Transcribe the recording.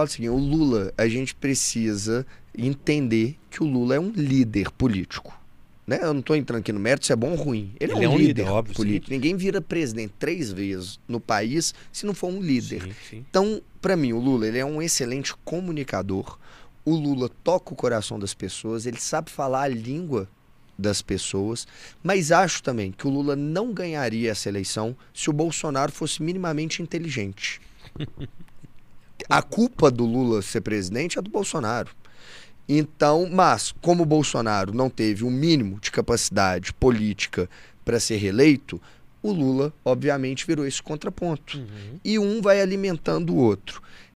falo o seguinte, o Lula, a gente precisa entender que o Lula é um líder político. Né? Eu não estou entrando aqui no mérito se é bom ou ruim. Ele, Ele é um, é um líder, líder, óbvio, político. sim. Ninguém vira presidente três vezes no país se não for um líder. Sim, sim. Então, para mim, o Lula ele é um excelente comunicador. O Lula toca o coração das pessoas, ele sabe falar a língua das pessoas, mas acho também que o Lula não ganharia essa eleição se o Bolsonaro fosse minimamente inteligente. A culpa do Lula ser presidente é do Bolsonaro. Então, mas como o Bolsonaro não teve o mínimo de capacidade política para ser reeleito, o Lula, obviamente, virou esse contraponto. Uhum. E um vai alimentando o outro.